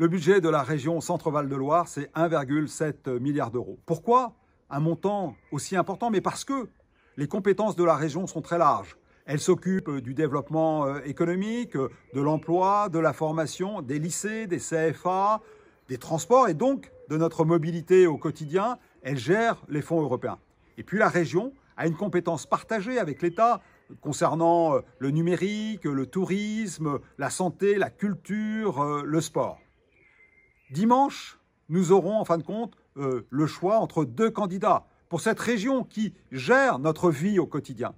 Le budget de la région Centre-Val de Loire, c'est 1,7 milliard d'euros. Pourquoi un montant aussi important? Mais parce que les compétences de la région sont très larges. Elle s'occupe du développement euh, économique, de l'emploi, de la formation, des lycées, des CFA, des transports et donc de notre mobilité au quotidien. Elle gère les fonds européens. Et puis la région a une compétence partagée avec l'État concernant euh, le numérique, le tourisme, la santé, la culture, euh, le sport. Dimanche, nous aurons en fin de compte euh, le choix entre deux candidats pour cette région qui gère notre vie au quotidien.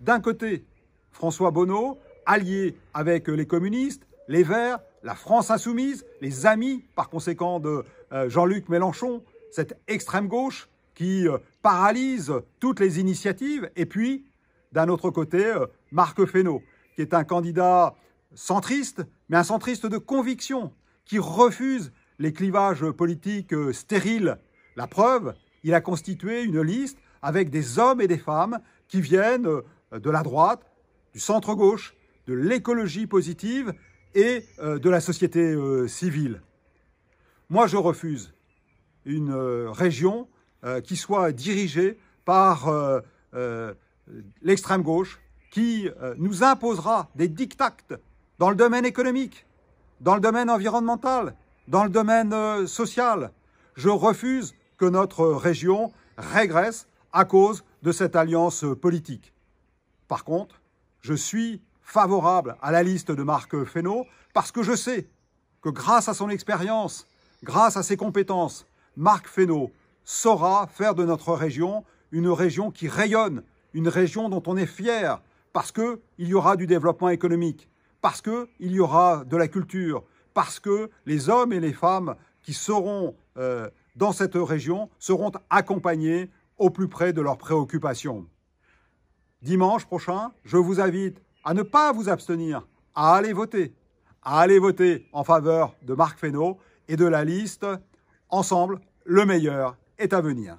D'un côté, François Bonneau, allié avec les communistes, les Verts, la France insoumise, les amis par conséquent de Jean-Luc Mélenchon, cette extrême gauche qui paralyse toutes les initiatives, et puis d'un autre côté, euh, Marc Fesneau, qui est un candidat centriste, mais un centriste de conviction, qui refuse les clivages politiques euh, stériles. La preuve, il a constitué une liste avec des hommes et des femmes qui viennent euh, de la droite, du centre-gauche, de l'écologie positive et de la société civile. Moi, je refuse une région qui soit dirigée par l'extrême gauche qui euh, nous imposera des dictats dans le domaine économique, dans le domaine environnemental, dans le domaine euh, social. Je refuse que notre région régresse à cause de cette alliance politique. Par contre, je suis favorable à la liste de Marc Fesneau parce que je sais que grâce à son expérience, grâce à ses compétences, Marc Fesneau saura faire de notre région une région qui rayonne, une région dont on est fier, parce qu'il y aura du développement économique, parce qu'il y aura de la culture, parce que les hommes et les femmes qui seront euh, dans cette région seront accompagnés au plus près de leurs préoccupations. Dimanche prochain, je vous invite à ne pas vous abstenir, à aller voter, à aller voter en faveur de Marc Fesneau et de la liste Ensemble, le meilleur est à venir.